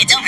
It don't